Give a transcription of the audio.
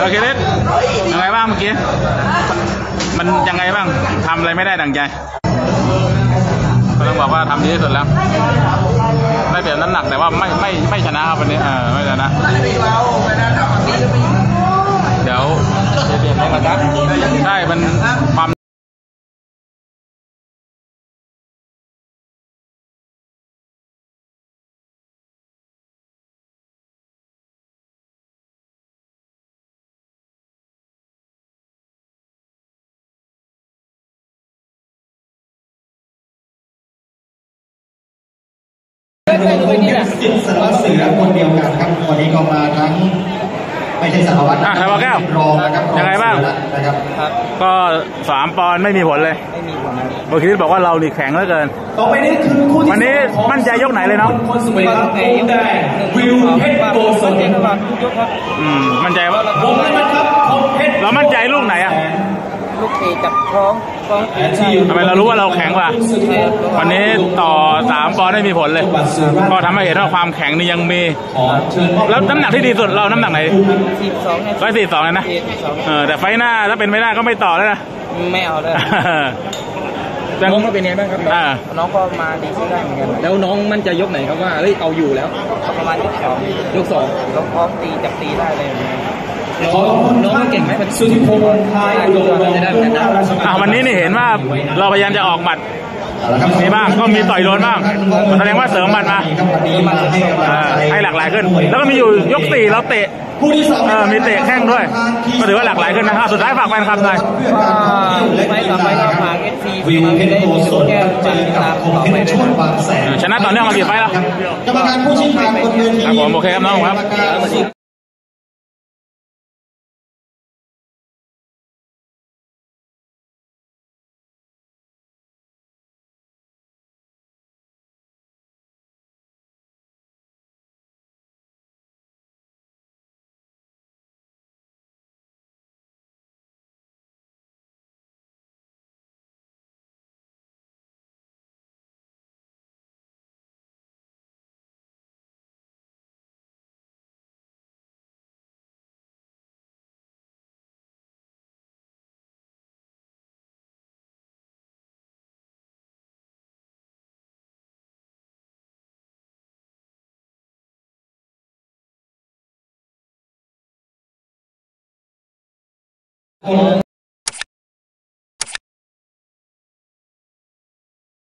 โอเคเล็ดยังไงบ้างเมื่อกี้ มันยังไงบ้างทำอะไรไม่ได้ดังใจก็ต้องบอกว่าทำดีที่สุดแล้วได้เปรียบน้ำหนักแต่ว่าไม่ไม่ไม่ชนะครับวันนี้เออไม่ชนะ สิทธิ์สารวัตรเสือคนเดียวกันครับวันนี้ก็มาทั้งไม่ใช่สารวัตรอะสารวัตรแก้วรองนะครับยังไงบ้าง นะครับก็สามปอนด์ไม่มีผลเลยไม่มีผลครับเมื่อกี้บอกว่าเรานี่แข็งเหลือเกินต่อไปนี้คือคู่ที่วันนี้มั่นใจยกไหนเลยเนาะคนสวยครับในแดงวิวเพชรโกศลเจ็บมาทุกยกครับอืมมั่นใจว่าวงนั้นครับคมเพชรเรามั่นใจลูกไหนอะ ลูกเตะจับท้องท้องแอนที่ทำไมเรารู้ว่าเราแข็งกว่า วันนี้ต่อสามปอนด์ไม่มีผลเลย ก็ทำให้เห็นว่าความแข็งนี่ยังมีขอเชิญมอบแล้วน้ำหนักที่ดีสุดเราน้ำหนักไหนสิบสองเนี่ยร้อยสี่สองเลยนะสองเออแต่ไฟหน้าถ้าเป็นไม่ได้ก็ไม่ต่อแล้วนะไม่เอาเลยยังน้องเขาเป็นไงบ้างครับอ่าน้องก็มาดีขึ้นได้เหมือนกัน แล้วน้องมั่นใจยกไหนครับว่าเอ้ยเอาอยู่แล้วก็ประมาณยกสองยกสองลงท้องตีจับตีได้เลยขอขอบคุณ น้องเขาเก่งไหมมันสุธิพงษ์ทายอุดมรองผู้ว่าราชการอ่าวันนี้นี่เห็นว่าเราพยายามจะออกหมัดเอาละครับมีบ้างก็มีต่อยโดนบ้างแสดงว่าเสริมหมัดมาครับวันนี้มาให้กำลังอ่าใจให้หลากหลายขึ้น แล้วก็มีอยู่ยกสี่เราเตะคู่ที่สองเออมีเตะแข้งด้วยก็ถือว่าหลากหลายขึ้นนะครับสุดท้ายฝากแฟนคลับหน่อยก็ไปต่อไปก็ฝากเอฟซีวิวเพชรได้โกมีศสุลแก้วเจมาอติดกับตามคมต่อเพไปชรด้ช่ววยยบางแสนชนะต่อเนื่องมากี่ไฟล์แล้วกรรมการผู้ชี้ขาดบนเวทีครับผมโอเคครับน้องครับ Yeah.